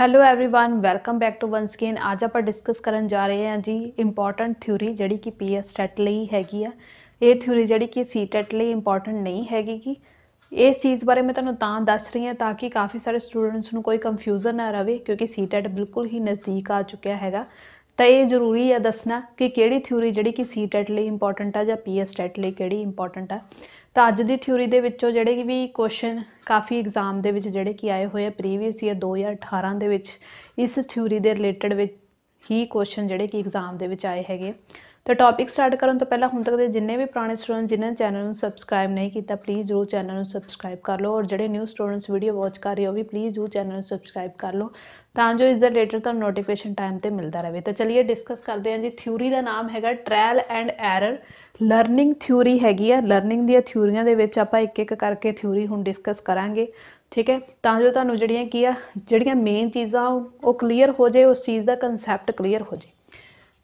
hello everyone welcome back to once again ਅੱਜ ਆਪਾਂ discuss ਕਰਨ ਜਾ ਰਹੇ ਹਾਂ ਜੀ ਇੰਪੋਰਟੈਂਟ ਥਿਊਰੀ ਜਿਹੜੀ ਕਿ ਪੀਐਸ ਟੈਟ ਲਈ ਹੈਗੀ ਆ ਇਹ ਥਿਊਰੀ ਜਿਹੜੀ ਕਿ ਸੀ ਟੈਟ ਲਈ ਇੰਪੋਰਟੈਂਟ ਨਹੀਂ ਹੈਗੀ ਕਿ ਇਸ ਚੀਜ਼ ਬਾਰੇ ਮੈਂ ਤੁਹਾਨੂੰ ਤਾਂ ਦੱਸ ਰਹੀ ਹਾਂ ਤਾਂ ਕਿ ਕਾਫੀ ਸਾਰੇ ਸਟੂਡੈਂਟਸ ਨੂੰ ਕੋਈ ਕਨਫਿਊਜ਼ਨ ਨਾ ਰਵੇ ਕਿਉਂਕਿ ਸੀ ਟੈਟ ਬਿਲਕੁਲ ਹੀ ਨਜ਼ਦੀਕ ਆ ਚੁੱਕਿਆ ਹੈਗਾ ਤਾਂ ਇਹ ਜ਼ਰੂਰੀ ਹੈ ਦੱਸਣਾ ਕਿ ਕਿਹੜੀ ਥਿਊਰੀ ਜਿਹੜੀ ਕਿ ਸੀ ਟੈਟ ਲਈ ਇੰਪੋਰਟੈਂਟ ਆ ਜਾਂ ਪੀਐਸ ਟੈਟ ਲਈ ਕਿਹੜੀ ਇੰਪੋਰਟੈਂਟ ਆ। ਤਾਂ ਅੱਜ ਦੀ ਥਿਊਰੀ ਦੇ ਵਿੱਚੋਂ ਜਿਹੜੇ ਕਿ ਵੀ ਕੁਐਸਚਨ ਕਾਫੀ ਐਗਜ਼ਾਮ ਦੇ ਵਿੱਚ ਜਿਹੜੇ ਕਿ ਆਏ ਹੋਏ ਆ ਪ੍ਰੀਵੀਅਸ ਈਅਰ 2018 ਦੇ ਵਿੱਚ, ਇਸ ਥਿਊਰੀ ਦੇ ਰਿਲੇਟਡ ਵਿੱਚ ਹੀ ਕੁਐਸਚਨ ਜਿਹੜੇ ਕਿ ਐਗਜ਼ਾਮ ਦੇ ਵਿੱਚ ਆਏ ਹੈਗੇ। ਤਾਂ ਟੌਪਿਕ ਸਟਾਰਟ ਕਰਨ ਤੋਂ ਪਹਿਲਾਂ ਹੁਣ ਤੱਕ ਦੇ ਜਿੰਨੇ ਵੀ ਪੁਰਾਣੇ ਸਟੂਡੈਂਟ ਜਿਨ੍ਹਾਂ ਚੈਨਲ ਨੂੰ ਸਬਸਕ੍ਰਾਈਬ ਨਹੀਂ ਕੀਤਾ ਪਲੀਜ਼ ਜਰੂਰ ਚੈਨਲ ਨੂੰ ਸਬਸਕ੍ਰਾਈਬ ਕਰ ਲਓ। ਔਰ ਜਿਹੜੇ ਨਿਊ ਸਟੂਡੈਂਟਸ ਵੀਡੀਓ ਵਾਚ ਕਰ ਰਹੇ ਹੋ ਵੀ ਪਲੀਜ਼ ਜਰੂਰ ਚੈਨਲ ਨੂੰ ਸਬਸਕ੍ਰਾਈਬ ਕਰ ਲਓ। ਤਾਂ ਜੋ ਇਸ ਦਾ ਰਿਲੇਟਡ ਤੁਹਾਨੂੰ ਨੋਟੀਫਿਕੇਸ਼ਨ ਟਾਈਮ ਤੇ ਮਿਲਦਾ ਰਹੇ। ਤਾਂ ਚਲਿਏ ਡਿਸਕਸ ਕਰਦੇ ਹਾਂ ਜੀ ਥਿਊਰੀ ਦਾ ਨਾਮ ਹੈਗਾ trial and error learning theory ਹੈਗੀ ਆ। ਲਰਨਿੰਗ ਦੀਆਂ ਥਿਊਰੀਆਂ ਦੇ ਵਿੱਚ ਆਪਾਂ ਇੱਕ ਇੱਕ ਕਰਕੇ ਥਿਊਰੀ ਹੁਣ ਡਿਸਕਸ ਕਰਾਂਗੇ। ਠੀਕ ਹੈ? ਤਾਂ ਜੋ ਤੁਹਾਨੂੰ ਜਿਹੜੀਆਂ ਕੀ ਆ, ਜਿਹੜੀਆਂ ਮੇਨ ਚੀਜ਼ਾਂ ਉਹ ਕਲੀਅਰ ਹੋ ਜਾਏ, ਉਸ ਚੀਜ਼ ਦਾ ਕਨਸੈਪਟ ਕਲੀਅਰ ਹੋ ਜਾਏ।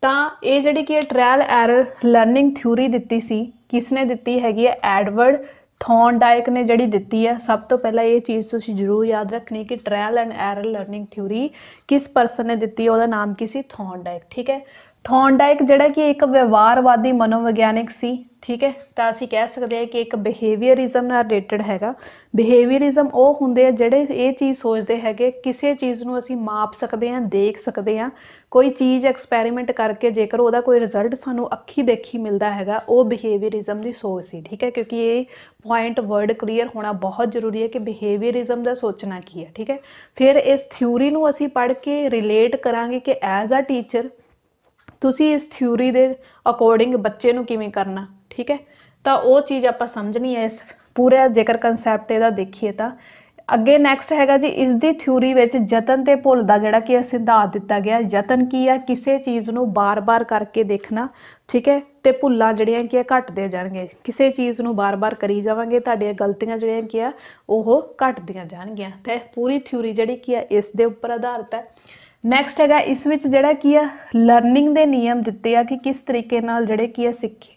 ਤਾਂ ਇਹ ਜਿਹੜੀ ਕੀ ਟ੍ਰਾਇਲ ਐਰਰ ਲਰਨਿੰਗ ਥਿਊਰੀ ਦਿੱਤੀ ਸੀ, ਕਿਸਨੇ ਦਿੱਤੀ ਹੈਗੀ ਹੈ? ਐਡਵਰਡ ਥੌਰਨਡਾਈਕ ਨੇ ਜਿਹੜੀ ਦਿੱਤੀ ਹੈ। ਸਭ ਤੋਂ ਪਹਿਲਾਂ ਇਹ ਚੀਜ਼ ਤੁਸੀਂ ਜ਼ਰੂਰ ਯਾਦ ਰੱਖਣੀ ਕਿ trial and error learning theory ਕਿਸ ਪਰਸਨ ਨੇ ਦਿੱਤੀ ਉਹਦਾ ਨਾਮ ਕੀ ਸੀ? ਥੌਰਨਡਾਈਕ ਠੀਕ ਹੈ? ਥੌਰਨਡਾਈਕ ਜਿਹੜਾ ਕਿ ਇੱਕ ਵਿਵਹਾਰਵਾਦੀ ਮਨੋਵਿਗਿਆਨਿਕ ਸੀ, ਠੀਕ ਹੈ? ਤਾਂ ਅਸੀਂ ਕਹਿ ਸਕਦੇ ਹਾਂ ਕਿ ਇੱਕ ਬਿਹੇਵੀਅਰਿਜ਼ਮ ਨਾਲ ਰਿਲੇਟਡ ਹੈਗਾ। ਬਿਹੇਵੀਅਰਿਜ਼ਮ ਉਹ ਹੁੰਦੇ ਆ ਜਿਹੜੇ ਇਹ ਚੀਜ਼ ਸੋਚਦੇ ਹੈਗੇ, ਕਿਸੇ ਚੀਜ਼ ਨੂੰ ਅਸੀਂ ਮਾਪ ਸਕਦੇ ਹਾਂ, ਦੇਖ ਸਕਦੇ ਹਾਂ। ਕੋਈ ਚੀਜ਼ ਐਕਸਪੈਰੀਮੈਂਟ ਕਰਕੇ ਜੇਕਰ ਉਹਦਾ ਕੋਈ ਰਿਜ਼ਲਟ ਸਾਨੂੰ ਅੱਖੀ ਦੇਖੀ ਮਿਲਦਾ ਹੈਗਾ, ਉਹ ਬਿਹੇਵੀਅਰਿਜ਼ਮ ਦੀ ਸੋਚ ਸੀ, ਠੀਕ ਹੈ? ਕਿਉਂਕਿ ਇਹ ਪੁਆਇੰਟ ਵਰਡ ਕਲੀਅਰ ਹੋਣਾ ਬਹੁਤ ਜ਼ਰੂਰੀ ਹੈ ਕਿ ਬਿਹੇਵੀਅਰਿਜ਼ਮ ਦਾ ਸੋਚਣਾ ਕੀ ਹੈ, ਠੀਕ ਹੈ? ਫਿਰ ਇਸ ਥਿਊਰੀ ਨੂੰ ਅਸੀਂ ਪੜ੍ਹ ਕੇ ਰਿਲੇਟ ਕਰਾਂਗੇ ਕਿ ਐਜ਼ ਅ ਟੀਚਰ ਤੁਸੀਂ ਇਸ ਥਿਊਰੀ ਦੇ ਅਕੋਰਡਿੰਗ ਬੱਚੇ ਨੂੰ ਕਿਵੇਂ ਕਰਨਾ, ਠੀਕ ਹੈ? ਤਾਂ ਉਹ ਚੀਜ਼ ਆਪਾਂ ਸਮਝਣੀ ਹੈ ਇਸ ਪੂਰਾ ਜੇਕਰ ਕਨਸੈਪਟ ਇਹਦਾ ਦੇਖੀਏ ਤਾਂ। ਅੱਗੇ ਨੈਕਸਟ ਹੈਗਾ ਜੀ, ਇਸ ਦੀ ਥਿਊਰੀ ਵਿੱਚ ਯਤਨ ਤੇ ਭੁੱਲ ਦਾ, ਜਿਹੜਾ ਕਿ ਸਿਧਾਂਤ ਦਿੱਤਾ ਗਿਆ, ਯਤਨ ਕੀ ਆ ਕਿਸੇ ਚੀਜ਼ ਨੂੰ ਬਾਰ-ਬਾਰ ਕਰਕੇ ਦੇਖਣਾ, ਠੀਕ ਹੈ? ਤੇ ਭੁੱਲਾਂ ਜਿਹੜੀਆਂ ਕਿ ਘਟਦੇ ਜਾਣਗੇ। ਕਿਸੇ ਚੀਜ਼ ਨੂੰ ਬਾਰ-ਬਾਰ ਕਰੀ ਜਾਵਾਂਗੇ, ਤੁਹਾਡੀਆਂ ਗਲਤੀਆਂ ਜਿਹੜੀਆਂ ਕਿ ਆ, ਉਹ ਘਟਦੀਆਂ ਜਾਣਗੀਆਂ। ਤੇ ਪੂਰੀ ਥਿਊਰੀ ਜਿਹੜੀ ਕੀ ਆ, ਇਸ ਦੇ ਉੱਪਰ ਆਧਾਰਿਤ ਹੈ। ਨੈਕਸਟ ਹੈਗਾ, ਇਸ ਵਿੱਚ ਜਿਹੜਾ ਕੀ ਆ ਲਰਨਿੰਗ ਦੇ ਨਿਯਮ ਦਿੱਤੇ ਆ ਕਿ ਕਿਸ ਤਰੀਕੇ ਨਾਲ ਜਿਹੜੇ ਕੀ ਆ, ਸਿੱਖੀ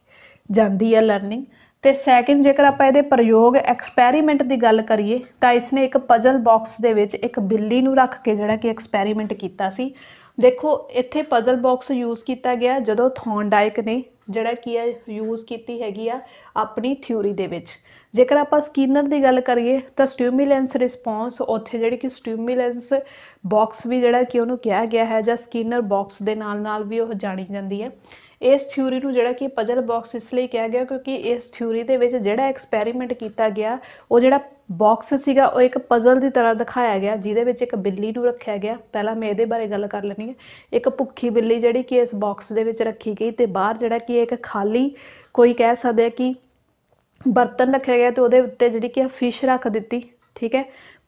ਜਾਂਦੀ ਆ ਲਰਨਿੰਗ ਤੇ ਸੈਕਿੰਡ ਜੇਕਰ ਆਪਾਂ ਇਹਦੇ ਪ੍ਰਯੋਗ ਐਕਸਪੈਰੀਮੈਂਟ ਦੀ ਗੱਲ ਕਰੀਏ, ਤਾਂ ਇਸਨੇ ਇੱਕ ਪਜ਼ਲ ਬਾਕਸ ਦੇ ਵਿੱਚ ਇੱਕ ਬਿੱਲੀ ਨੂੰ ਰੱਖ ਕੇ ਜਿਹੜਾ ਕਿ ਐਕਸਪੈਰੀਮੈਂਟ ਕੀਤਾ ਸੀ। ਦੇਖੋ, ਇੱਥੇ ਪਜ਼ਲ ਬਾਕਸ ਯੂਜ਼ ਕੀਤਾ ਗਿਆ ਜਦੋਂ ਥੌਰਨਡਾਈਕ ਨੇ ਜਿਹੜਾ ਕੀ ਹੈ ਯੂਜ਼ ਕੀਤੀ ਹੈਗੀ ਆ, ਆਪਣੀ ਥਿਊਰੀ ਦੇ ਵਿੱਚ। ਜੇਕਰ ਆਪਾਂ ਸਕੀਨਰ ਦੀ ਗੱਲ ਕਰੀਏ, ਤਾਂ ਸਟਿਮੂਲੈਂਸ ਰਿਸਪੌਂਸ ਉੱਥੇ ਜਿਹੜੀ ਕਿ ਸਟਿਮੂਲੈਂਸ ਬਾਕਸ ਵੀ ਜਿਹੜਾ ਕਿ ਉਹਨੂੰ ਕਿਹਾ ਗਿਆ ਹੈ, ਜਾਂ ਸਕੀਨਰ ਬਾਕਸ ਦੇ ਨਾਲ ਨਾਲ ਵੀ ਉਹ ਜਾਣੀ ਜਾਂਦੀ ਹੈ। ਇਸ ਥਿਊਰੀ ਨੂੰ ਜਿਹੜਾ ਕਿ ਪਜ਼ਲ ਬਾਕਸ ਇਸ ਲਈ ਕਿਹਾ ਗਿਆ ਕਿਉਂਕਿ ਇਸ ਥਿਊਰੀ ਦੇ ਵਿੱਚ ਜਿਹੜਾ ਐਕਸਪੈਰੀਮੈਂਟ ਕੀਤਾ ਗਿਆ, ਉਹ ਜਿਹੜਾ ਬਾਕਸ ਸੀਗਾ, ਉਹ ਇੱਕ ਪਜ਼ਲ ਦੀ ਤਰ੍ਹਾਂ ਦਿਖਾਇਆ ਗਿਆ, ਜਿਹਦੇ ਵਿੱਚ ਇੱਕ ਬਿੱਲੀ ਨੂੰ ਰੱਖਿਆ ਗਿਆ। ਪਹਿਲਾਂ ਮੈਂ ਇਹਦੇ ਬਾਰੇ ਗੱਲ ਕਰ ਲੈਣੀ ਹੈ। ਇੱਕ ਭੁੱਖੀ ਬਿੱਲੀ ਜਿਹੜੀ ਕਿ ਇਸ ਬਾਕਸ ਦੇ ਵਿੱਚ ਰੱਖੀ ਗਈ ਤੇ ਬਾਹਰ ਜਿਹੜਾ ਕਿ ਇੱਕ ਖਾਲੀ ਕੋਈ ਕਹਿ ਸਕਦਾ ਕਿ ਬਰਤਨ ਰੱਖਿਆ ਗਿਆ ਤੇ ਉਹਦੇ ਉੱਤੇ ਜਿਹੜੀ ਕਿ ਆ ਫਿਸ਼ ਰੱਖ ਦਿੱਤੀ, ਠੀਕ ਹੈ?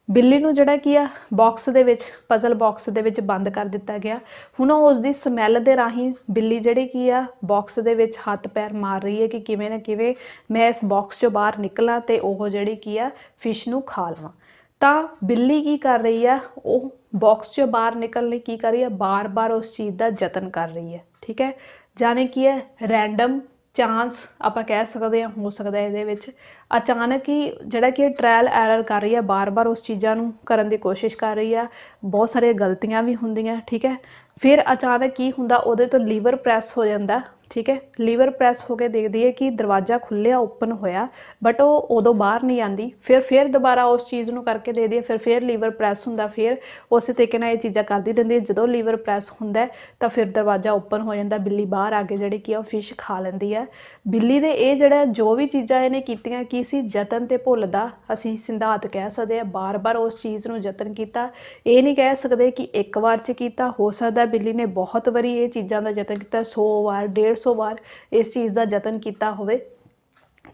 ਬਿੱਲੀ ਨੂੰ ਜਿਹੜਾ ਕੀ ਆ ਬਾਕਸ ਦੇ ਵਿੱਚ ਪਜ਼ਲ ਬਾਕਸ ਦੇ ਵਿੱਚ ਬੰਦ ਕਰ ਦਿੱਤਾ ਗਿਆ। ਹੁਣ ਉਹ ਉਸ ਦੀ ਸਮੈਲ ਦੇ ਰਾਹੀਂ ਬਿੱਲੀ ਜਿਹੜੀ ਕੀ ਆ ਬਾਕਸ ਦੇ ਵਿੱਚ ਹੱਥ ਪੈਰ ਮਾਰ ਰਹੀ ਹੈ ਕਿ ਕਿਵੇਂ ਨਾ ਕਿਵੇਂ ਮੈਂ ਇਸ ਬਾਕਸ ਚੋਂ ਬਾਹਰ ਨਿਕਲਾਂ ਤੇ ਉਹ ਜਿਹੜੀ ਕੀ ਆ ਫਿਸ਼ ਨੂੰ ਖਾ ਲਵਾਂ। ਤਾਂ ਬਿੱਲੀ ਕੀ ਕਰ ਰਹੀ ਆ, ਉਹ ਬਾਕਸ ਚੋਂ ਬਾਹਰ ਨਿਕਲਣ ਲਈ ਕੀ ਕਰ ਰਹੀ ਆ, ਬਾਰ-ਬਾਰ ਉਸ ਚੀਜ਼ ਦਾ ਯਤਨ ਕਰ ਰਹੀ ਹੈ, ਠੀਕ ਹੈ? ਜਾਣੇ ਕੀ ਹੈ ਰੈਂਡਮ ਚਾਂਸ ਆਪਾਂ ਕਹਿ ਸਕਦੇ ਹਾਂ, ਹੋ ਸਕਦਾ ਇਹਦੇ ਵਿੱਚ। ਅਚਾਨਕ ਹੀ ਜਿਹੜਾ ਕਿ ਟ੍ਰਾਇਲ ਐਰਰ ਕਰ ਰਹੀ ਹੈ, ਬਾਰ-ਬਾਰ ਉਸ ਚੀਜ਼ਾਂ ਨੂੰ ਕਰਨ ਦੀ ਕੋਸ਼ਿਸ਼ ਕਰ ਰਹੀ ਆ ਬਹੁਤ ਸਾਰੀਆਂ ਗਲਤੀਆਂ ਵੀ ਹੁੰਦੀਆਂ, ਠੀਕ ਹੈ। ਫਿਰ ਅਚਾਨਕ ਕੀ ਹੁੰਦਾ, ਉਹਦੇ ਤੋਂ ਲੀਵਰ ਪ੍ਰੈਸ ਹੋ ਜਾਂਦਾ। ਠੀਕ ਹੈ? ਲੀਵਰ ਪ੍ਰੈਸ ਹੋ ਕੇ ਦੇਖਦੀ ਹੈ ਕਿ ਦਰਵਾਜ਼ਾ ਖੁੱਲਿਆ ਓਪਨ ਹੋਇਆ ਬਟ ਉਹ ਉਦੋਂ ਬਾਹਰ ਨਹੀਂ ਆਂਦੀ ਫਿਰ ਫਿਰ ਦੁਬਾਰਾ ਉਸ ਚੀਜ਼ ਨੂੰ ਕਰਕੇ ਦੇਖਦੀ ਹੈ, ਫਿਰ ਫਿਰ ਲੀਵਰ ਪ੍ਰੈਸ ਹੁੰਦਾ, ਫਿਰ ਉਸੇ ਤਰੀਕੇ ਨਾਲ ਇਹ ਚੀਜ਼ਾਂ ਕਰਦੀ ਰਹਿੰਦੀ ਹੈ। ਜਦੋਂ ਲੀਵਰ ਪ੍ਰੈਸ ਹੁੰਦਾ ਤਾਂ ਫਿਰ ਦਰਵਾਜ਼ਾ ਓਪਨ ਹੋ ਜਾਂਦਾ, ਬਿੱਲੀ ਬਾਹਰ ਆ ਕੇ ਜਿਹੜੀ ਕਿ ਉਹ ਫਿਸ਼ ਖਾ ਲੈਂਦੀ ਹੈ। ਬਿੱਲੀ ਦੇ ਇਹ ਜਿਹੜਾ ਜੋ ਵੀ ਚੀਜ਼ਾਂ ਇਹਨੇ ਕੀਤੀਆਂ, ਕੀ ਸੀ? ਯਤਨ ਤੇ ਭੁੱਲ ਦਾ, ਅਸੀਂ ਸਿਧਾਂਤ ਕਹਿ ਸਕਦੇ ਆ ਬਾਰ-ਬਾਰ ਉਸ ਚੀਜ਼ ਨੂੰ ਯਤਨ ਕੀਤਾ। ਇਹ ਨਹੀਂ ਕਹਿ ਸਕਦੇ ਕਿ ਇੱਕ ਵਾਰ ਚ ਕੀਤਾ, ਹੋ ਸਕਦਾ ਬਿੱਲੀ ਨੇ ਬਹੁਤ ਵਾਰੀ ਇਹ ਚੀਜ਼ਾਂ ਦਾ ਯਤਨ ਕੀਤਾ 100 ਵਾਰ 150 ਵਾਰ ਇਸ ਚੀਜ਼ ਦਾ ਯਤਨ ਕੀਤਾ ਹੋਵੇ।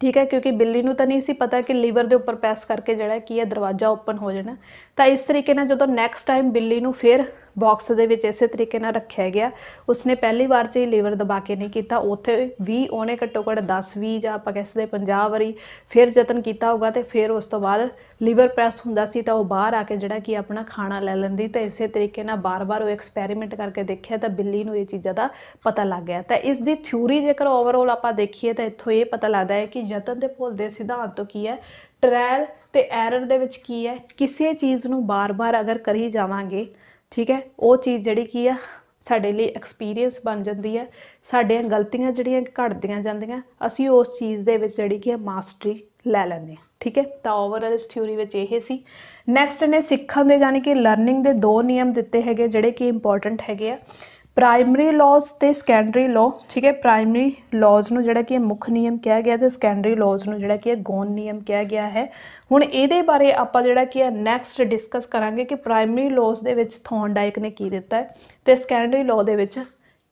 ਠੀਕ ਹੈ, ਕਿਉਂਕਿ ਬਿੱਲੀ ਨੂੰ ਤਾਂ ਨਹੀਂ ਸੀ ਪਤਾ ਕਿ ਲੀਵਰ ਦੇ ਉੱਪਰ ਪੈਸ ਕਰਕੇ ਜਿਹੜਾ ਕੀ ਹੈ ਦਰਵਾਜ਼ਾ ਓਪਨ ਹੋ ਜਾਣਾ। ਤਾਂ ਇਸ ਤਰੀਕੇ ਨਾਲ ਜਦੋਂ ਨੈਕਸਟ ਟਾਈਮ ਬਿੱਲੀ ਨੂੰ ਫਿਰ ਬਾਕਸ ਦੇ ਵਿੱਚ ਇਸੇ ਤਰੀਕੇ ਨਾਲ ਰੱਖਿਆ ਗਿਆ। ਉਸਨੇ ਪਹਿਲੀ ਵਾਰ 'ਚ ਹੀ ਲੀਵਰ ਦਬਾ ਕੇ ਨਹੀਂ ਕੀਤਾ। ਉੱਥੇ ਵੀ ਉਹਨੇ ਘੱਟੋ ਘੱਟ 10 20 ਜਾਂ ਆਪਾਂ ਕਹਿ ਸਕਦੇ 50 ਵਾਰੀ ਫਿਰ ਯਤਨ ਕੀਤਾ ਹੋਗਾ ਤੇ ਫਿਰ ਉਸ ਤੋਂ ਬਾਅਦ ਲੀਵਰ ਪ੍ਰੈਸ ਹੁੰਦਾ ਸੀ ਤਾਂ ਉਹ ਬਾਹਰ ਆ ਕੇ ਜਿਹੜਾ ਕਿ ਆਪਣਾ ਖਾਣਾ ਲੈ ਲੈਂਦੀ ਤਾਂ ਇਸੇ ਤਰੀਕੇ ਨਾਲ ਬਾਰ-ਬਾਰ ਉਹ ਐਕਸਪੈਰੀਮੈਂਟ ਕਰਕੇ ਦੇਖਿਆ ਤਾਂ ਬਿੱਲੀ ਨੂੰ ਇਹ ਚੀਜ਼ਾਂ ਦਾ ਪਤਾ ਲੱਗ ਗਿਆ। ਤਾਂ ਇਸ ਦੀ ਥਿਊਰੀ ਜੇਕਰ ਓਵਰਆਲ ਆਪਾਂ ਦੇਖੀਏ ਤਾਂ ਇੱਥੋਂ ਇਹ ਪਤਾ ਲੱਗਦਾ ਹੈ ਕਿ ਯਤਨ ਤੇ ਭੁੱਲ ਦੇ ਸਿਧਾਂਤ ਤੋਂ ਕੀ ਹੈ? ਟ੍ਰਾਇਲ ਤੇ ਐਰਰ ਦੇ ਵਿੱਚ ਕੀ ਹੈ? ਕਿਸੇ ਚੀਜ਼ ਨੂੰ ਬਾਰ-ਬਾਰ ਅਗਰ ਕਰੀ ਜਾਵਾਂਗੇ ਠੀਕ ਹੈ? ਉਹ ਚੀਜ਼ ਜਿਹੜੀ ਕੀ ਆ, ਸਾਡੇ ਲਈ ਐਕਸਪੀਰੀਅੰਸ ਬਣ ਜਾਂਦੀ ਹੈ ਸਾਡੀਆਂ ਗਲਤੀਆਂ ਜਿਹੜੀਆਂ ਘਟਦੀਆਂ ਜਾਂਦੀਆਂ, ਅਸੀਂ ਉਸ ਚੀਜ਼ ਦੇ ਵਿੱਚ ਜਿਹੜੀ ਕੀ ਹੈ ਮਾਸਟਰੀ ਲੈ ਲੈਂਦੇ ਹਾਂ। ਠੀਕ ਹੈ? ਤਾਂ ਓਵਰਆਲ ਇਸ ਥਿਊਰੀ ਵਿੱਚ ਇਹ ਸੀ। ਨੈਕਸਟ ਨੇ ਸਿੱਖਣ ਦੇ ਯਾਨੀ ਕਿ ਲਰਨਿੰਗ ਦੇ ਦੋ ਨਿਯਮ ਦਿੱਤੇ ਹੈਗੇ, ਜਿਹੜੇ ਕਿ ਇੰਪੋਰਟੈਂਟ ਹੈਗੇ ਆ। ਪ੍ਰਾਇਮਰੀ ਲਾਜ਼ ਤੇ ਸੈਕੰਡਰੀ ਲਾਅ ਠੀਕ ਹੈ? ਪ੍ਰਾਇਮਰੀ ਲਾਜ਼ ਨੂੰ ਜਿਹੜਾ ਕਿ ਮੁੱਖ ਨਿਯਮ ਕਿਹਾ ਗਿਆ ਤੇ ਸੈਕੰਡਰੀ ਲਾਜ਼ ਨੂੰ ਜਿਹੜਾ ਕਿ ਗੌਣ ਨਿਯਮ ਕਿਹਾ ਗਿਆ ਹੈ। ਹੁਣ ਇਹਦੇ ਬਾਰੇ ਆਪਾਂ ਜਿਹੜਾ ਕਿ ਹੈ ਨੈਕਸਟ ਡਿਸਕਸ ਕਰਾਂਗੇ ਕਿ ਪ੍ਰਾਇਮਰੀ ਲਾਜ਼ ਦੇ ਵਿੱਚ ਥੌਰਨਡਾਈਕ ਨੇ ਕੀ ਦਿੱਤਾ ਹੈ ਤੇ ਸੈਕੰਡਰੀ ਲਾਅ ਦੇ ਵਿੱਚ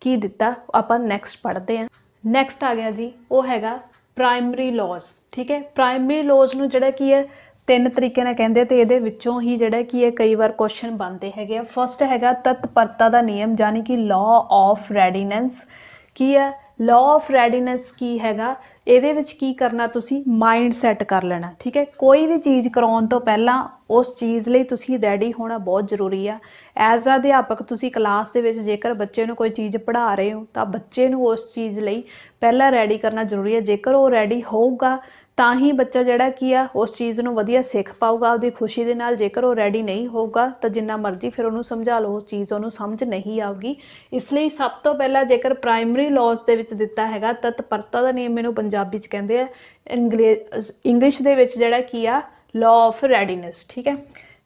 ਕੀ ਦਿੱਤਾ, ਆਪਾਂ ਨੈਕਸਟ ਪੜ੍ਹਦੇ ਹਾਂ। ਨੈਕਸਟ ਆ ਗਿਆ ਜੀ, ਉਹ ਹੈਗਾ ਪ੍ਰਾਇਮਰੀ ਲਾਜ਼ ਠੀਕ ਹੈ? ਪ੍ਰਾਇਮਰੀ ਲਾਜ਼ ਨੂੰ ਜਿਹੜਾ ਕੀ ਹੈ ਤਿੰਨ ਤਰੀਕੇ ਨਾਲ ਕਹਿੰਦੇ ਤੇ ਇਹਦੇ ਵਿੱਚੋਂ ਹੀ ਜਿਹੜਾ ਕਿ ਹੈ ਕਈ ਵਾਰ ਕੁਐਸਚਨ ਬਣਦੇ ਹੈਗੇ ਆ। ਫਸਟ ਹੈਗਾ ਤਤਪਰਤਾ ਦਾ ਨਿਯਮ ਯਾਨੀ ਕਿ ਲਾਅ ਆਫ ਰੈਡੀਨੈਂਸ ਕੀ ਹੈ? ਲਾਅ ਆਫ ਰੈਡੀਨੈਂਸ ਕੀ ਹੈਗਾ? ਇਹਦੇ ਵਿੱਚ ਕੀ ਕਰਨਾ ਤੁਸੀਂ? ਮਾਈਂਡ ਸੈਟ ਕਰ ਲੈਣਾ, ਠੀਕ ਹੈ? ਕੋਈ ਵੀ ਚੀਜ਼ ਕਰਾਉਣ ਤੋਂ ਪਹਿਲਾਂ ਉਸ ਚੀਜ਼ ਲਈ ਤੁਸੀਂ ਰੈਡੀ ਹੋਣਾ ਬਹੁਤ ਜ਼ਰੂਰੀ ਆ। ਐਜ਼ ਅ ਅਧਿਆਪਕ, ਤੁਸੀਂ ਕਲਾਸ ਦੇ ਵਿੱਚ ਜੇਕਰ ਬੱਚੇ ਨੂੰ ਕੋਈ ਚੀਜ਼ ਪੜ੍ਹਾ ਰਹੇ ਹੋ, ਤਾਂ ਬੱਚੇ ਨੂੰ ਉਸ ਚੀਜ਼ ਲਈ ਪਹਿਲਾਂ ਰੈਡੀ ਕਰਨਾ ਜ਼ਰੂਰੀ ਹੈ ਜੇਕਰ ਉਹ ਰੈਡੀ ਹੋਊਗਾ ਤਾਂ ਹੀ ਬੱਚਾ ਜਿਹੜਾ ਕੀ ਆ, ਉਸ ਚੀਜ਼ ਨੂੰ ਵਧੀਆ ਸਿੱਖ ਪਾਊਗਾ ਉਹਦੀ ਖੁਸ਼ੀ ਦੇ ਨਾਲ ਜੇਕਰ ਉਹ ਰੈਡੀ ਨਹੀਂ ਹੋਊਗਾ, ਤਾਂ ਜਿੰਨਾ ਮਰਜ਼ੀ ਫਿਰ ਉਹਨੂੰ ਸਮਝਾ ਲਓ ਉਸ ਚੀਜ਼ ਉਹਨੂੰ ਸਮਝ ਨਹੀਂ ਆਊਗੀ। ਇਸ ਲਈ ਸਭ ਤੋਂ ਪਹਿਲਾਂ ਜੇਕਰ ਪ੍ਰਾਇਮਰੀ ਲਾਜ਼ ਦੇ ਵਿੱਚ ਦਿੱਤਾ ਹੈਗਾ ਤਤਪਰਤਾ ਦਾ ਨਿਯਮ ਇਹਨੂੰ ਪੰਜਾਬੀ 'ਚ ਕਹਿੰਦੇ ਆ ਇੰਗਲਿਸ਼ ਦੇ ਵਿੱਚ ਜਿਹੜਾ ਕੀ ਆ ਲਾਅ ਆਫ ਰੈਡੀਨੈਸ ਠੀਕ ਹੈ?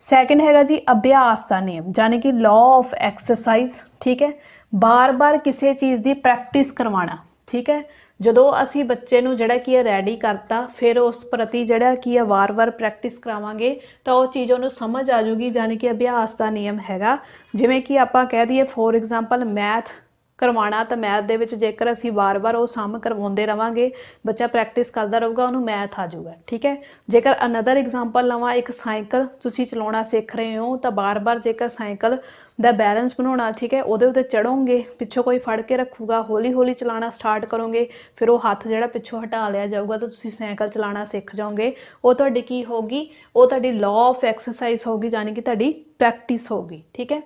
ਸੈਕੰਡ ਹੈਗਾ ਜੀ, ਅਭਿਆਸ ਦਾ ਨਿਯਮ ਯਾਨੀ ਕਿ ਲਾਅ ਆਫ ਐਕਸਰਸਾਈਜ਼ ਠੀਕ ਹੈ? ਬਾਰ-ਬਾਰ ਕਿਸੇ ਚੀਜ਼ ਦੀ ਪ੍ਰੈਕਟਿਸ ਕਰਵਾਉਣਾ, ਠੀਕ ਹੈ? ਜਦੋਂ ਅਸੀਂ ਬੱਚੇ ਨੂੰ ਜਿਹੜਾ ਕੀ ਹੈ ਰੈਡੀ ਕਰਤਾ, ਫਿਰ ਉਸ ਪ੍ਰਤੀ ਜਿਹੜਾ ਕੀ ਹੈ ਵਾਰ-ਵਾਰ ਪ੍ਰੈਕਟਿਸ ਕਰਾਵਾਂਗੇ, ਤਾਂ ਉਹ ਚੀਜ਼ ਉਹਨੂੰ ਸਮਝ ਆ ਜਾਊਗੀ ਯਾਨੀ ਕਿ ਅਭਿਆਸ ਦਾ ਨਿਯਮ ਹੈਗਾ। ਜਿਵੇਂ ਕਿ ਆਪਾਂ ਕਹਿ ਦਈਏ ਫੋਰ ਐਗਜ਼ਾਮਪਲ ਮੈਥ ਕਰਵਾਉਣਾ ਤਾਂ ਮੈਥ ਦੇ ਵਿੱਚ ਜੇਕਰ ਅਸੀਂ ਵਾਰ-ਵਾਰ ਉਹ ਸਮ ਕਰਵਾਉਂਦੇ ਰਵਾਂਗੇ, ਬੱਚਾ ਪ੍ਰੈਕਟਿਸ ਕਰਦਾ ਰਹੂਗਾ, ਉਹਨੂੰ ਮੈਥ ਆ ਜਾਊਗਾ, ਠੀਕ ਹੈ? ਜੇਕਰ ਅਨਦਰ ਐਗਜ਼ਾਮਪਲ ਲਵਾਂ, ਇੱਕ ਸਾਈਕਲ ਤੁਸੀਂ ਚਲਾਉਣਾ ਸਿੱਖ ਰਹੇ ਹੋ, ਤਾਂ ਬਾਰ-ਬਾਰ ਜੇਕਰ ਸਾਈਕਲ ਦਾ ਬੈਲੈਂਸ ਬਣਾਉਣਾ, ਠੀਕ ਹੈ, ਉਹਦੇ ਉੱਤੇ ਚੜੋਗੇ ਪਿੱਛੋਂ ਕੋਈ ਫੜ ਕੇ ਰੱਖੂਗਾ, ਹੌਲੀ-ਹੌਲੀ ਚਲਾਉਣਾ ਸਟਾਰਟ ਕਰੋਗੇ, ਫਿਰ ਉਹ ਹੱਥ ਜਿਹੜਾ ਪਿੱਛੋਂ ਹਟਾ ਲਿਆ ਜਾਊਗਾ, ਤਾਂ ਤੁਸੀਂ ਸਾਈਕਲ ਚਲਾਉਣਾ ਸਿੱਖ ਜਾਓਗੇ। ਉਹ ਤੁਹਾਡੀ ਕੀ ਹੋਗੀ ਉਹ ਤੁਹਾਡੀ ਲਾਅ ਆਫ ਐਕਸਰਸਾਈਜ਼ ਹੋਗੀ ਯਾਨੀ ਕਿ ਤੁਹਾਡੀ ਪ੍ਰੈਕਟਿਸ ਹੋਗੀ ਠੀਕ ਹੈ?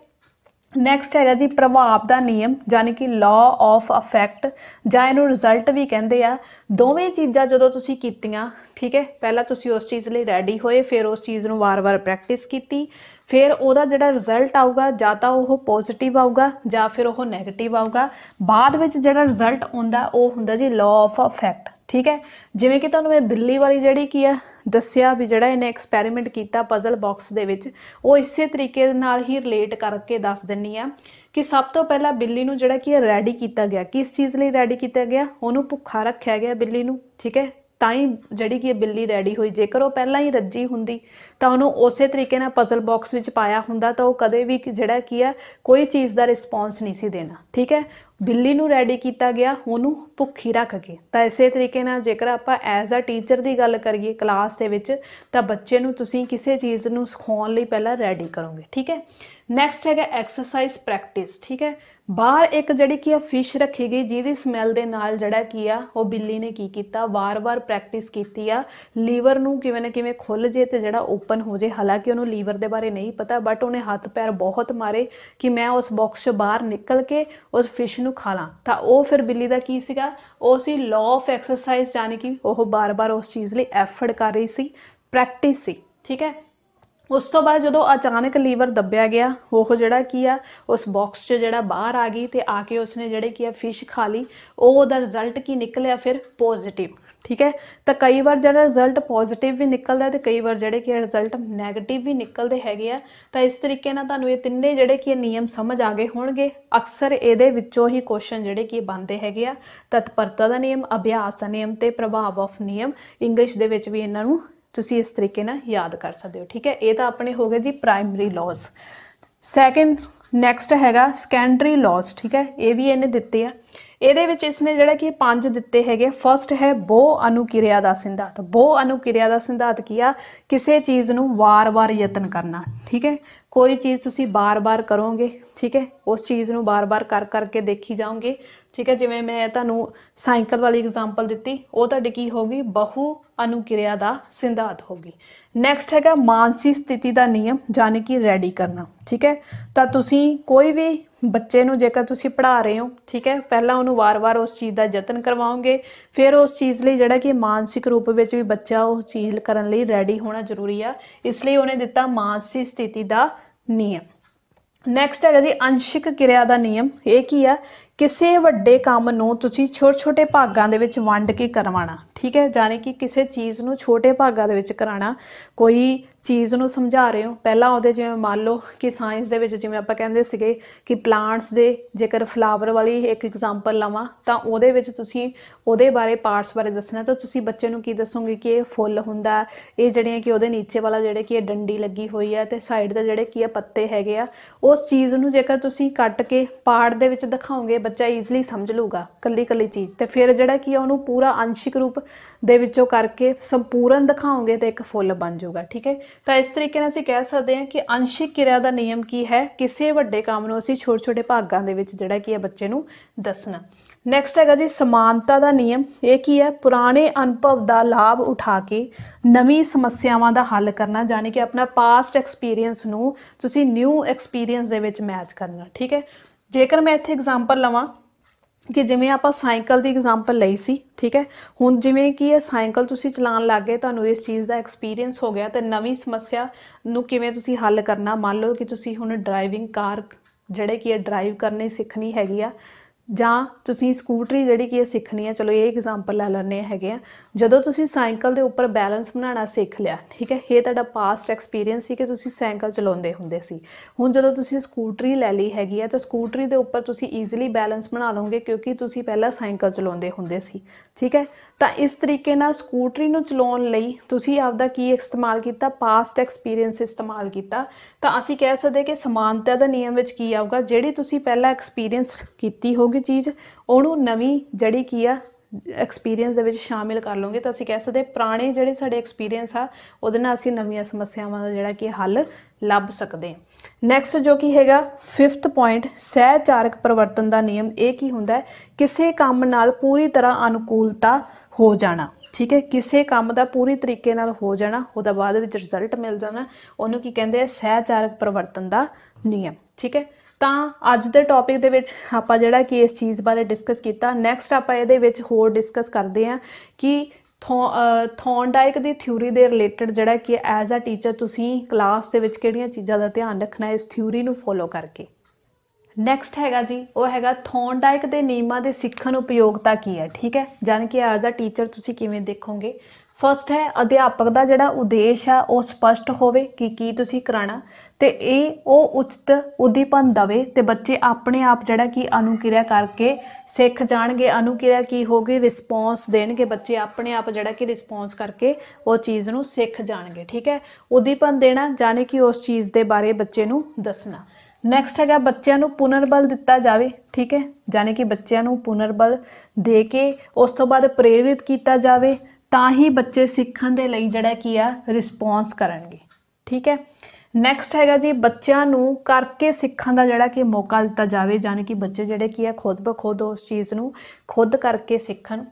ਨੈਕਸਟ ਹੈਗਾ ਜੀ ਪ੍ਰਭਾਵ ਦਾ ਨਿਯਮ ਯਾਨੀ ਕਿ ਲਾਅ ਆਫ ਅਫੈਕਟ ਜਾਂ ਇਹਨੂੰ ਰਿਜ਼ਲਟ ਵੀ ਕਹਿੰਦੇ ਆ। ਦੋਵੇਂ ਚੀਜ਼ਾਂ ਜਦੋਂ ਤੁਸੀਂ ਕੀਤੀਆਂ, ਠੀਕ ਹੈ, ਪਹਿਲਾਂ ਤੁਸੀਂ ਉਸ ਚੀਜ਼ ਲਈ ਰੈਡੀ ਹੋਏ, ਫਿਰ ਉਸ ਚੀਜ਼ ਨੂੰ ਵਾਰ-ਵਾਰ ਪ੍ਰੈਕਟਿਸ ਕੀਤੀ, ਫਿਰ ਉਹਦਾ ਜਿਹੜਾ ਰਿਜ਼ਲਟ ਆਊਗਾ, ਜਾਂ ਤਾਂ ਉਹ ਪੋਜ਼ਿਟਿਵ ਆਊਗਾ, ਜਾਂ ਫਿਰ ਉਹ 네ਗੇਟਿਵ ਆਊਗਾ। ਬਾਅਦ ਵਿੱਚ ਜਿਹੜਾ ਰਿਜ਼ਲਟ ਆਉਂਦਾ ਉਹ ਹੁੰਦਾ ਜੀ ਲਾਅ ਆਫ ਅਫੈਕਟ ਠੀਕ ਹੈ। ਜਿਵੇਂ ਕਿ ਤੁਹਾਨੂੰ ਮੈਂ ਬਿੱਲੀ ਵਾਲੀ ਜਿਹੜੀ ਕੀ ਆ ਦੱਸਿਆ ਵੀ ਜਿਹੜਾ ਇਹਨੇ ਐਕਸਪੈਰੀਮੈਂਟ ਕੀਤਾ ਪਜ਼ਲ ਬਾਕਸ ਦੇ ਵਿੱਚ, ਉਹ ਇਸੇ ਤਰੀਕੇ ਨਾਲ ਹੀ ਰਿਲੇਟ ਕਰਕੇ ਦੱਸ ਦਿੰਨੀ ਆ ਕਿ ਸਭ ਤੋਂ ਪਹਿਲਾਂ ਬਿੱਲੀ ਨੂੰ ਜਿਹੜਾ ਕੀ ਰੈਡੀ ਕੀਤਾ ਗਿਆ, ਕਿਸ ਚੀਜ਼ ਲਈ ਰੈਡੀ ਕੀਤਾ ਗਿਆ? ਉਹਨੂੰ ਭੁੱਖਾ ਰੱਖਿਆ ਗਿਆ ਬਿੱਲੀ ਨੂੰ, ਠੀਕ ਹੈ? ਤਾਂ ਹੀ ਜਿਹੜੀ ਕਿ ਬਿੱਲੀ ਰੈਡੀ ਹੋਈ। ਜੇਕਰ ਉਹ ਪਹਿਲਾਂ ਹੀ ਰੱਜੀ ਹੁੰਦੀ, ਤਾਂ ਉਹਨੂੰ ਉਸੇ ਤਰੀਕੇ ਨਾਲ ਪਜ਼ਲ ਬਾਕਸ ਵਿੱਚ ਪਾਇਆ ਹੁੰਦਾ ਤਾਂ ਉਹ ਕਦੇ ਵੀ ਜਿਹੜਾ ਕੀ ਆ, ਕੋਈ ਚੀਜ਼ ਦਾ ਰਿਸਪੌਂਸ ਨਹੀਂ ਸੀ ਦੇਣਾ, ਠੀਕ ਹੈ? ਬਿੱਲੀ ਨੂੰ ਰੈਡੀ ਕੀਤਾ ਗਿਆ, ਉਹਨੂੰ ਭੁੱਖੀ ਰੱਖ ਕੇ। ਤਾਂ ਇਸੇ ਤਰੀਕੇ ਨਾਲ ਜੇਕਰ ਆਪਾਂ ਐਜ਼ ਅ ਟੀਚਰ ਦੀ ਗੱਲ ਕਰੀਏ ਕਲਾਸ ਦੇ ਵਿੱਚ, ਤਾਂ ਬੱਚੇ ਨੂੰ ਤੁਸੀਂ ਕਿਸੇ ਚੀਜ਼ ਨੂੰ ਸਿਖਾਉਣ ਲਈ ਪਹਿਲਾਂ ਰੈਡੀ ਕਰੋਗੇ, ਠੀਕ ਹੈ? ਨੈਕਸਟ ਹੈਗਾ ਐਕਸਰਸਾਈਜ਼ ਪ੍ਰੈਕਟਿਸ ਠੀਕ ਹੈ? ਬਾਹਰ ਇੱਕ ਜਿਹੜੀ ਕੀ ਆ ਫਿਸ਼ ਰੱਖੀ ਗਈ, ਜਿਹਦੀ ਸਮੈਲ ਦੇ ਨਾਲ ਜਿਹੜਾ ਕੀ ਆ, ਉਹ ਬਿੱਲੀ ਨੇ ਕੀ ਕੀਤਾ, ਵਾਰ-ਵਾਰ ਪ੍ਰੈਕਟਿਸ ਕੀਤੀ ਆ। ਲੀਵਰ ਨੂੰ ਕਿਵੇਂ ਨਾ ਕਿਵੇਂ ਖੁੱਲ ਜੇ ਤੇ ਜਿਹੜਾ ਓਪਨ ਹੋ ਜੇ, ਹਾਲਾਂਕਿ ਉਹਨੂੰ ਲੀਵਰ ਦੇ ਬਾਰੇ ਨਹੀਂ ਪਤਾ ਬਟ ਉਹਨੇ ਹੱਥ ਪੈਰ ਬਹੁਤ ਮਾਰੇ ਕਿ ਮੈਂ ਉਸ ਬਾਕਸ 'ਚੋਂ ਬਾਹਰ ਨਿਕਲ ਕੇ ਉਸ ਫਿਸ਼ ਨੂੰ ਖਾ ਲਾਂ। ਤਾਂ ਉਹ ਫਿਰ ਬਿੱਲੀ ਦਾ ਕੀ ਸੀਗਾ? ਉਹ ਸੀ ਲਾਅ ਆਫ ਐਕਸਰਸਾਈਜ਼ ਯਾਨੀ ਕਿ ਉਹ ਬਾਰ-ਬਾਰ ਉਸ ਚੀਜ਼ ਲਈ ਐਫਰਟ ਕਰ ਰਹੀ ਸੀ ਪ੍ਰੈਕਟਿਸ ਸੀ। ਠੀਕ ਹੈ? ਉਸ ਤੋਂ ਬਾਅਦ ਜਦੋਂ ਅਚਾਨਕ ਲੀਵਰ ਦੱਬਿਆ ਗਿਆ, ਉਹ ਜਿਹੜਾ ਕੀ ਆ, ਉਸ ਬਾਕਸ 'ਚ ਜਿਹੜਾ ਬਾਹਰ ਆ ਗਈ ਤੇ ਆ ਕੇ ਉਸਨੇ ਜਿਹੜੇ ਕੀ ਆ ਫਿਸ਼ ਖਾ ਲਈ, ਉਹ ਉਹਦਾ ਰਿਜ਼ਲਟ ਕੀ ਨਿਕਲਿਆ ਫਿਰ ਪੋਜ਼ਿਟਿਵ ਠੀਕ ਹੈ? ਤਾਂ ਕਈ ਵਾਰ ਜਿਹੜਾ ਰਿਜ਼ਲਟ ਪੋਜ਼ਿਟਿਵ ਵੀ ਨਿਕਲਦਾ ਤੇ ਕਈ ਵਾਰ ਜਿਹੜੇ ਕਿ ਰਿਜ਼ਲਟ 네ਗੇਟਿਵ ਵੀ ਨਿਕਲਦੇ ਹੈਗੇ ਆ, ਤਾਂ ਇਸ ਤਰੀਕੇ ਨਾਲ ਤੁਹਾਨੂੰ ਇਹ ਤਿੰਨੇ ਜਿਹੜੇ ਕਿ ਨਿਯਮ ਸਮਝ ਆ ਗਏ ਹੋਣਗੇ। ਅਕਸਰ ਇਹਦੇ ਵਿੱਚੋਂ ਹੀ ਕੁਐਸਚਨ ਜਿਹੜੇ ਕਿ ਬਣਦੇ ਹੈਗੇ ਆ। ਤਤਪਰਤਾ ਦਾ ਨਿਯਮ, ਅਭਿਆਸ ਦਾ ਨਿਯਮ ਤੇ ਪ੍ਰਭਾਵ ਆਫ ਨਿਯਮ ਇੰਗਲਿਸ਼ ਦੇ ਵਿੱਚ ਵੀ ਇਹਨਾਂ ਨੂੰ ਤੁਸੀਂ ਇਸ ਤਰੀਕੇ ਨਾਲ ਯਾਦ ਕਰ ਸਕਦੇ ਹੋ, ਠੀਕ ਹੈ? ਇਹ ਤਾਂ ਆਪਣੇ ਹੋ ਗਏ ਜੀ ਪ੍ਰਾਇਮਰੀ ਲਾਜ਼ ਸੈਕੰਡ ਨੈਕਸਟ ਹੈਗਾ ਸੈਕੰਡਰੀ ਲਾਜ਼ ਠੀਕ ਹੈ? ਇਹ ਵੀ ਇਹਨੇ ਦਿੱਤੇ ਆ। ਇਹਦੇ ਵਿੱਚ ਇਸਨੇ ਜਿਹੜਾ ਕਿ ਪੰਜ ਦਿੱਤੇ ਹੈਗੇ। ਫਰਸਟ ਹੈ ਬਹੁ ਅਨੁਕਿਰਿਆ ਦਾ ਸਿਧਾਂਤ। ਬਹੁ ਅਨੁਕਿਰਿਆ ਦਾ ਸਿਧਾਂਤ ਕੀ ਆ? ਕਿਸੇ ਚੀਜ਼ ਨੂੰ ਵਾਰ-ਵਾਰ ਯਤਨ ਕਰਨਾ, ਠੀਕ ਹੈ? ਕੋਈ ਚੀਜ਼ ਤੁਸੀਂ ਬਾਰ-ਬਾਰ ਕਰੋਗੇ, ਠੀਕ ਹੈ? ਉਸ ਚੀਜ਼ ਨੂੰ ਬਾਰ-ਬਾਰ ਕਰ ਕਰਕੇ ਦੇਖੀ ਜਾਓਗੇ, ਠੀਕ ਹੈ? ਜਿਵੇਂ ਮੈਂ ਤੁਹਾਨੂੰ ਸਾਈਕਲ ਵਾਲੀ ਐਗਜ਼ਾਮਪਲ ਦਿੱਤੀ, ਉਹ ਤੁਹਾਡੀ ਕੀ ਹੋਗੀ ਬਹੁ ਅਨੁਕਿਰਿਆ ਦਾ ਸਿਧਾਂਤ ਹੋਗੀ ਨੈਕਸਟ ਹੈਗਾ ਮਾਨਸਿਕ ਸਥਿਤੀ ਦਾ ਨਿਯਮ ਜਾਨੀ ਕਿ ਰੈਡੀ ਕਰਨਾ, ਠੀਕ ਹੈ? ਤਾਂ ਤੁਸੀਂ ਕੋਈ ਵੀ ਬੱਚੇ ਨੂੰ ਜੇਕਰ ਤੁਸੀਂ ਪੜ੍ਹਾ ਰਹੇ ਹੋ, ਠੀਕ ਹੈ, ਪਹਿਲਾਂ ਉਹਨੂੰ ਵਾਰ-ਵਾਰ ਉਸ ਚੀਜ਼ ਦਾ ਯਤਨ ਕਰਵਾਓਗੇ, ਫਿਰ ਉਸ ਚੀਜ਼ ਲਈ ਜਿਹੜਾ ਕਿ ਮਾਨਸਿਕ ਰੂਪ ਵਿੱਚ ਵੀ ਬੱਚਾ ਉਹ ਚੀਜ਼ ਕਰਨ ਲਈ ਰੈਡੀ ਹੋਣਾ ਜ਼ਰੂਰੀ ਆ। ਇਸ ਲਈ ਉਹਨੇ ਦਿੱਤਾ ਮਾਨਸਿਕ ਸਥਿਤੀ ਦਾ ਨਿਯਮ। ਨੈਕਸਟ ਹੈਗਾ ਜੀ, ਅੰਸ਼ਿਕ ਕਿਰਿਆ ਦਾ ਨਿਯਮ। ਇਹ ਕੀ ਆ? ਕਿਸੇ ਵੱਡੇ ਕੰਮ ਨੂੰ ਤੁਸੀਂ ਛੋਟੇ-ਛੋਟੇ ਭਾਗਾਂ ਦੇ ਵਿੱਚ ਵੰਡ ਕੇ ਕਰਵਾਉਣਾ। ਠੀਕ ਹੈ ਜਾਨੀ ਕਿ ਕਿਸੇ ਚੀਜ਼ ਨੂੰ ਛੋਟੇ ਭਾਗਾਂ ਦੇ ਵਿੱਚ ਕਰਾਣਾ ਕੋਈ ਚੀਜ਼ ਨੂੰ ਸਮਝਾ ਰਹੇ ਹੋ, ਪਹਿਲਾਂ ਉਹਦੇ ਜਿਵੇਂ ਮੰਨ ਲਓ ਕਿ ਸਾਇੰਸ ਦੇ ਵਿੱਚ ਜਿਵੇਂ ਆਪਾਂ ਕਹਿੰਦੇ ਸੀਗੇ ਕਿ ਪਲਾਂਟਸ ਦੇ ਜੇਕਰ ਫਲਾਵਰ ਵਾਲੀ ਇੱਕ ਐਗਜ਼ਾਮਪਲ ਲਵਾਂ, ਤਾਂ ਉਹਦੇ ਵਿੱਚ ਤੁਸੀਂ ਉਹਦੇ ਬਾਰੇ ਪਾਰਟਸ ਬਾਰੇ ਦੱਸਣਾ, ਤਾਂ ਤੁਸੀਂ ਬੱਚੇ ਨੂੰ ਕੀ ਦੱਸੋਗੇ ਕਿ ਇਹ ਫੁੱਲ ਹੁੰਦਾ ਇਹ ਜਿਹੜੀਆਂ ਕਿ ਉਹਦੇ ਨੀਚੇ ਵਾਲਾ ਜਿਹੜੇ ਕਿ ਇਹ ਡੰਡੀ ਲੱਗੀ ਹੋਈ ਹੈ ਤੇ ਸਾਈਡ ਦੇ ਜਿਹੜੇ ਕੀ ਆ ਪੱਤੇ ਹੈਗੇ ਆ, ਉਸ ਚੀਜ਼ ਨੂੰ ਜੇਕਰ ਤੁਸੀਂ ਕੱਟ ਕੇ ਪਾਰਟ ਦੇ ਵਿੱਚ ਦਿਖਾਓਗੇ, ਬੱਚਾ ਈਜ਼ੀਲੀ ਸਮਝ ਲੂਗਾ ਕੱਲੀ ਕੱਲੀ ਚੀਜ਼, ਤੇ ਫਿਰ ਜਿਹੜਾ ਕੀ ਆ ਉਹਨੂੰ ਪੂਰਾ ਅੰਸ਼ਿਕ ਰੂਪ ਦੇ ਵਿੱਚੋਂ ਕਰਕੇ ਸੰਪੂਰਨ ਦਿਖਾਓਗੇ ਤੇ ਇੱਕ ਫੁੱਲ ਬਣ ਜਾਊਗਾ, ਠੀਕ ਹੈ? ਤਾਂ ਇਸ ਤਰੀਕੇ ਨਾਲ ਅਸੀਂ ਕਹਿ ਸਕਦੇ ਹਾਂ ਕਿ ਅੰਸ਼ਿਕ ਕਿਰਿਆ ਦਾ ਨਿਯਮ ਕੀ ਹੈ? ਕਿਸੇ ਵੱਡੇ ਕੰਮ ਨੂੰ ਅਸੀਂ ਛੋਟੇ-ਛੋਟੇ ਭਾਗਾਂ ਦੇ ਵਿੱਚ ਜਿਹੜਾ ਕੀ ਹੈ ਬੱਚੇ ਨੂੰ ਦੱਸਣਾ। ਨੈਕਸਟ ਹੈਗਾ ਜੀ, ਸਮਾਨਤਾ ਦਾ ਨਿਯਮ। ਇਹ ਕੀ ਹੈ? ਪੁਰਾਣੇ ਅਨੁਭਵ ਦਾ ਲਾਭ ਉਠਾ ਕੇ ਨਵੀਂ ਸਮੱਸਿਆਵਾਂ ਦਾ ਹੱਲ ਕਰਨਾ ਯਾਨੀ ਕਿ ਆਪਣਾ ਪਾਸਟ ਐਕਸਪੀਰੀਅੰਸ ਨੂੰ ਤੁਸੀਂ ਨਿਊ ਐਕਸਪੀਰੀਅੰਸ ਦੇ ਵਿੱਚ ਮੈਚ ਕਰਨਾ, ਠੀਕ ਹੈ? ਜੇਕਰ ਮੈਂ ਇੱਥੇ ਐਗਜ਼ਾਮਪਲ ਲਵਾਂ ਕਿ ਜਿਵੇਂ ਆਪਾਂ ਸਾਈਕਲ ਦੀ ਐਗਜ਼ਾਮਪਲ ਲਈ ਸੀ, ਠੀਕ ਹੈ? ਹੁਣ ਜਿਵੇਂ ਕਿ ਇਹ ਸਾਈਕਲ ਤੁਸੀਂ ਚਲਾਉਣ ਲੱਗ ਗਏ, ਤੁਹਾਨੂੰ ਇਸ ਚੀਜ਼ ਦਾ ਐਕਸਪੀਰੀਅੰਸ ਹੋ ਗਿਆ ਤੇ ਨਵੀਂ ਸਮੱਸਿਆ ਨੂੰ ਕਿਵੇਂ ਤੁਸੀਂ ਹੱਲ ਕਰਨਾ? ਮੰਨ ਲਓ ਕਿ ਤੁਸੀਂ ਹੁਣ ਡਰਾਈਵਿੰਗ ਕਾਰ ਜਿਹੜੇ ਕਿ ਇਹ ਡਰਾਈਵ ਕਰਨੀ ਸਿੱਖਣੀ ਹੈਗੀ ਆ ਜਾਂ ਤੁਸੀਂ ਸਕੂਟਰੀ ਜਿਹੜੀ ਕਿ ਇਹ ਸਿੱਖਣੀ ਹੈ, ਚਲੋ ਇਹ ਐਗਜ਼ਾਮਪਲ ਲੈ ਲੈਣੇ ਹੈਗੇ ਆ। ਜਦੋਂ ਤੁਸੀਂ ਸਾਈਕਲ ਦੇ ਉੱਪਰ ਬੈਲੈਂਸ ਬਣਾਉਣਾ ਸਿੱਖ ਲਿਆ, ਠੀਕ ਹੈ, ਇਹ ਤੁਹਾਡਾ ਪਾਸਟ ਐਕਸਪੀਰੀਅੰਸ ਸੀ ਕਿ ਤੁਸੀਂ ਸਾਈਕਲ ਚਲਾਉਂਦੇ ਹੁੰਦੇ ਸੀ। ਹੁਣ ਜਦੋਂ ਤੁਸੀਂ ਸਕੂਟਰੀ ਲੈ ਲਈ ਹੈਗੀ ਆ ਤਾਂ ਸਕੂਟਰੀ ਦੇ ਉੱਪਰ ਤੁਸੀਂ ਈਜ਼ੀਲੀ ਬੈਲੈਂਸ ਬਣਾ ਲਓਗੇ ਕਿਉਂਕਿ ਤੁਸੀਂ ਪਹਿਲਾਂ ਸਾਈਕਲ ਚਲਾਉਂਦੇ ਹੁੰਦੇ ਸੀ, ਠੀਕ ਹੈ। ਤਾਂ ਇਸ ਤਰੀਕੇ ਨਾਲ ਸਕੂਟਰੀ ਨੂੰ ਚਲਾਉਣ ਲਈ ਤੁਸੀਂ ਆਪਦਾ ਕੀ ਇਸਤੇਮਾਲ ਕੀਤਾ ਪਾਸਟ ਐਕਸਪੀਰੀਅੰਸ ਇਸਤੇਮਾਲ ਕੀਤਾ। ਤਾਂ ਅਸੀਂ ਕਹਿ ਸਕਦੇ ਕਿ ਸਮਾਨਤਾ ਦਾ ਨਿਯਮ ਵਿੱਚ ਕੀ ਆਊਗਾ, ਜਿਹੜੀ ਤੁਸੀਂ ਪਹਿਲਾਂ ਐਕਸਪੀਰੀਅੰਸ ਕੀਤੀ ਹੋ ਹੋਗੀ ਚੀਜ਼, ਉਹਨੂੰ ਨਵੀਂ ਜਿਹੜੀ ਕੀ ਆ ਐਕਸਪੀਰੀਅੰਸ ਦੇ ਵਿੱਚ ਸ਼ਾਮਿਲ ਕਰ ਲਓਗੇ। ਤਾਂ ਅਸੀਂ ਕਹਿ ਸਕਦੇ ਪੁਰਾਣੇ ਜਿਹੜੇ ਸਾਡੇ ਐਕਸਪੀਰੀਅੰਸ ਆ, ਉਹਦੇ ਨਾਲ ਅਸੀਂ ਨਵੀਆਂ ਸਮੱਸਿਆਵਾਂ ਦਾ ਜਿਹੜਾ ਕਿ ਹੱਲ ਲੱਭ ਸਕਦੇ ਹਾਂ। ਨੈਕਸਟ ਜੋ ਕੀ ਹੈਗਾ 5th ਪੁਆਇੰਟ ਸਹਿਚਾਰਕ ਪਰਿਵਰਤਨ ਦਾ ਨਿਯਮ, ਇਹ ਕੀ ਹੁੰਦਾ ਹੈ? ਕਿਸੇ ਕੰਮ ਨਾਲ ਪੂਰੀ ਤਰ੍ਹਾਂ ਅਨੁਕੂਲਤਾ ਹੋ ਜਾਣਾ, ਠੀਕ ਹੈ? ਕਿਸੇ ਕੰਮ ਦਾ ਪੂਰੀ ਤਰੀਕੇ ਨਾਲ ਹੋ ਜਾਣਾ, ਉਹਦਾ ਬਾਅਦ ਵਿੱਚ ਰਿਜ਼ਲਟ ਮਿਲ ਜਾਣਾ, ਉਹਨੂੰ ਕੀ ਕਹਿੰਦੇ ਆ? ਸਹਿਚਾਰਕ ਪਰਿਵਰਤਨ ਦਾ ਨਿਯਮ, ਠੀਕ ਹੈ? ਤਾਂ ਅੱਜ ਦੇ ਟੌਪਿਕ ਦੇ ਵਿੱਚ ਆਪਾਂ ਜਿਹੜਾ ਕਿ ਇਸ ਚੀਜ਼ ਬਾਰੇ ਡਿਸਕਸ ਕੀਤਾ। ਨੈਕਸਟ ਆਪਾਂ ਇਹਦੇ ਵਿੱਚ ਹੋਰ ਡਿਸਕਸ ਕਰਦੇ ਹਾਂ ਕਿ ਥੌਂਡਾਈਕ ਦੀ ਥਿਊਰੀ ਦੇ ਰਿਲੇਟਡ ਜਿਹੜਾ ਕਿ ਐਜ਼ ਅ ਟੀਚਰ ਤੁਸੀਂ ਕਲਾਸ ਦੇ ਵਿੱਚ ਕਿਹੜੀਆਂ ਚੀਜ਼ਾਂ ਦਾ ਧਿਆਨ ਰੱਖਣਾ ਹੈ ਇਸ ਥਿਊਰੀ ਨੂੰ ਫੋਲੋ ਕਰਕੇ। ਨੈਕਸਟ ਹੈਗਾ ਜੀ, ਉਹ ਹੈਗਾ ਥੌਂਡਾਈਕ ਦੇ ਨਿਯਮਾਂ ਦੇ ਸਿੱਖਣ ਉਪਯੋਗਤਾ ਕੀ ਹੈ, ਠੀਕ ਹੈ? ਜਾਨ ਕਿ ਐਜ਼ ਅ ਟੀਚਰ ਤੁਸੀਂ ਕਿਵੇਂ ਦੇਖੋਗੇ? ਫਸਟ ਹੈ, ਅਧਿਆਪਕ ਦਾ ਜਿਹੜਾ ਉਦੇਸ਼ ਆ, ਉਹ ਸਪਸ਼ਟ ਹੋਵੇ ਕਿ ਕੀ ਤੁਸੀਂ ਕਰਾਣਾ ਤੇ ਇਹ ਉਹ ਉਚਿਤ ਉਦੀਪਨ ਦਵੇ ਤੇ ਬੱਚੇ ਆਪਣੇ ਆਪ ਜਿਹੜਾ ਕਿ ਅਨੁਕਿਰਿਆ ਕਰਕੇ ਸਿੱਖ ਜਾਣਗੇ। ਅਨੁਕਿਰਿਆ ਕੀ ਹੋਗੀ ਰਿਸਪੌਂਸ ਦੇਣਗੇ ਬੱਚੇ ਆਪਣੇ ਆਪ ਜਿਹੜਾ ਕਿ ਰਿਸਪੌਂਸ ਕਰਕੇ ਉਹ ਚੀਜ਼ ਨੂੰ ਸਿੱਖ ਜਾਣਗੇ। ਠੀਕ ਹੈ? ਉਦੀਪਨ ਦੇਣਾ, ਜਾਣੇ ਕਿ ਉਸ ਚੀਜ਼ ਦੇ ਬਾਰੇ ਬੱਚੇ ਨੂੰ ਦੱਸਣਾ। ਨੈਕਸਟ ਹੈਗਾ, ਬੱਚਿਆਂ ਨੂੰ ਪੁਨਰਬਲ ਦਿੱਤਾ ਜਾਵੇ। ਠੀਕ ਹੈ? ਜਾਨੇ ਕਿ ਬੱਚਿਆਂ ਨੂੰ ਪੁਨਰਬਲ ਦੇ ਕੇ ਉਸ ਤੋਂ ਬਾਅਦ ਪ੍ਰੇਰਿਤ ਕੀਤਾ ਜਾਵੇ। ਤਾਂ ਹੀ ਬੱਚੇ ਸਿੱਖਣ ਦੇ ਲਈ ਜਿਹੜਾ ਕੀ ਆ ਰਿਸਪੌਂਸ ਕਰਨਗੇ। ਠੀਕ ਹੈ? ਨੈਕਸਟ ਹੈਗਾ ਜੀ, ਬੱਚਿਆਂ ਨੂੰ ਕਰਕੇ ਸਿੱਖਣ ਦਾ ਜਿਹੜਾ ਕਿ ਮੌਕਾ ਦਿੱਤਾ ਜਾਵੇ ਜਾਨੀ ਕਿ ਬੱਚੇ ਜਿਹੜੇ ਕੀ ਆ, ਖੁਦ ਬਖੁਦ ਉਸ ਚੀਜ਼ ਨੂੰ ਖੁਦ ਕਰਕੇ ਸਿੱਖਣ।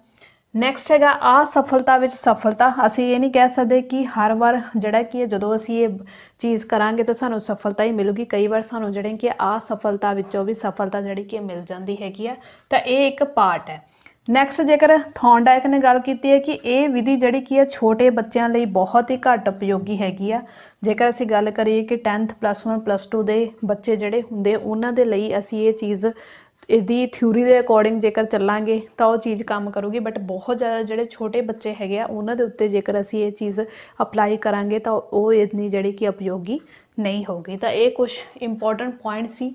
ਨੈਕਸਟ ਹੈਗਾ, ਆ ਸਫਲਤਾ ਵਿੱਚ ਸਫਲਤਾ। ਅਸੀਂ ਇਹ ਨਹੀਂ ਕਹਿ ਸਕਦੇ ਕਿ ਹਰ ਵਾਰ ਜਿਹੜਾ ਕਿ ਜਦੋਂ ਅਸੀਂ ਇਹ ਚੀਜ਼ ਕਰਾਂਗੇ ਤਾਂ ਸਾਨੂੰ ਸਫਲਤਾ ਹੀ ਮਿਲੂਗੀ। ਕਈ ਵਾਰ ਸਾਨੂੰ ਜਿਹੜੇ ਕਿ ਆ ਸਫਲਤਾ ਵਿੱਚੋਂ ਵੀ ਸਫਲਤਾ ਜਿਹੜੀ ਕਿ ਮਿਲ ਜਾਂਦੀ ਹੈਗੀ ਆ। ਤਾਂ ਇਹ ਇੱਕ ਪਾਰਟ ਹੈ। ਨੈਕਸਟ ਜੇਕਰ ਥੌਂਡਾਇਕ ਨੇ ਗੱਲ ਕੀਤੀ ਹੈ ਕਿ ਇਹ ਵਿਧੀ ਜਿਹੜੀ ਕੀ ਹੈ, ਛੋਟੇ ਬੱਚਿਆਂ ਲਈ ਬਹੁਤ ਹੀ ਘੱਟ ਉਪਯੋਗੀ ਹੈਗੀ ਆ। ਜੇਕਰ ਅਸੀਂ ਗੱਲ ਕਰੀਏ ਕਿ 10th ਪਲੱਸ 1 ਪਲੱਸ 2 ਦੇ ਬੱਚੇ ਜਿਹੜੇ ਹੁੰਦੇ, ਉਹਨਾਂ ਦੇ ਲਈ ਅਸੀਂ ਇਹ ਚੀਜ਼, ਇਹਦੀ ਥਿਊਰੀ ਦੇ ਅਕੋਰਡਿੰਗ ਜੇਕਰ ਚੱਲਾਂਗੇ, ਤਾਂ ਉਹ ਚੀਜ਼ ਕੰਮ ਕਰੂਗੀ। ਬਟ ਬਹੁਤ ਜ਼ਿਆਦਾ ਜਿਹੜੇ ਛੋਟੇ ਬੱਚੇ ਹੈਗੇ ਆ, ਉਹਨਾਂ ਦੇ ਉੱਤੇ ਜੇਕਰ ਅਸੀਂ ਇਹ ਚੀਜ਼ ਅਪਲਾਈ ਕਰਾਂਗੇ, ਤਾਂ ਉਹ ਇਤਨੀ ਜਿਹੜੀ ਕਿ ਉਪਯੋਗੀ ਨਹੀਂ ਹੋਊਗੀ। ਤਾਂ ਇਹ ਕੁਝ ਇੰਪੋਰਟੈਂਟ ਪੁਆਇੰਟ ਸੀ।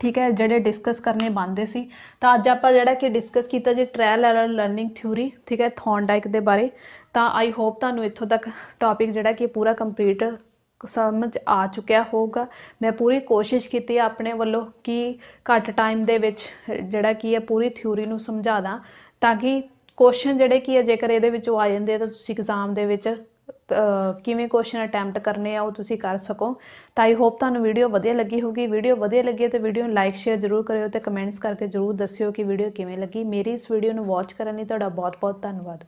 ਠੀਕ ਹੈ, ਜਿਹੜੇ ਡਿਸਕਸ ਕਰਨੇ ਬੰਦੇ ਸੀ। ਤਾਂ ਅੱਜ ਆਪਾਂ ਜਿਹੜਾ ਕਿ ਡਿਸਕਸ ਕੀਤਾ ਜੀ ਟ੍ਰਾਇਲ ਐਰਰ ਲਰਨਿੰਗ ਥਿਊਰੀ ਠੀਕ ਹੈ ਥੌਂਡਾਈਕ ਦੇ ਬਾਰੇ। ਤਾਂ ਆਈ ਹੋਪ ਤੁਹਾਨੂੰ ਇੱਥੋਂ ਤੱਕ ਟੌਪਿਕ ਜਿਹੜਾ ਕਿ ਪੂਰਾ ਕੰਪਲੀਟ ਸਮਝ ਆ ਚੁੱਕਿਆ ਹੋਊਗਾ। ਮੈਂ ਪੂਰੀ ਕੋਸ਼ਿਸ਼ ਕੀਤੀ ਆਪਣੇ ਵੱਲੋਂ ਕਿ ਘੱਟ ਟਾਈਮ ਦੇ ਵਿੱਚ ਜਿਹੜਾ ਕੀ ਹੈ ਪੂਰੀ ਥਿਊਰੀ ਨੂੰ ਸਮਝਾ ਦਾਂ, ਤਾਂ ਕਿ ਕੁਐਸਚਨ ਜਿਹੜੇ ਕੀ ਹੈ ਜੇਕਰ ਇਹਦੇ ਵਿੱਚੋਂ ਆ ਜਾਂਦੇ ਆ, ਤਾਂ ਤੁਸੀਂ ਐਗਜ਼ਾਮ ਦੇ ਵਿੱਚ ਕਿਵੇਂ ਕੁਐਸਚਨ ਅਟੈਂਪਟ ਕਰਨੇ ਆ ਉਹ ਤੁਸੀਂ ਕਰ ਸਕੋ। ਤਾਂ ਆਈ ਹੋਪ ਤੁਹਾਨੂੰ ਵੀਡੀਓ ਵਧੀਆ ਲੱਗੀ ਹੋਗੀ ਵੀਡੀਓ ਵਧੀਆ ਲੱਗੀ ਤੇ ਵੀਡੀਓ ਨੂੰ ਲਾਈਕ ਸ਼ੇਅਰ ਜ਼ਰੂਰ ਕਰਿਓ ਤੇ ਕਮੈਂਟਸ ਕਰਕੇ ਜ਼ਰੂਰ ਦੱਸਿਓ ਕਿ ਵੀਡੀਓ ਕਿਵੇਂ ਲੱਗੀ। ਮੇਰੀ ਇਸ ਵੀਡੀਓ ਨੂੰ ਵਾਚ ਕਰਨ ਲਈ ਤੁਹਾਡਾ ਬਹੁਤ ਬਹੁਤ ਧੰਨਵਾਦ।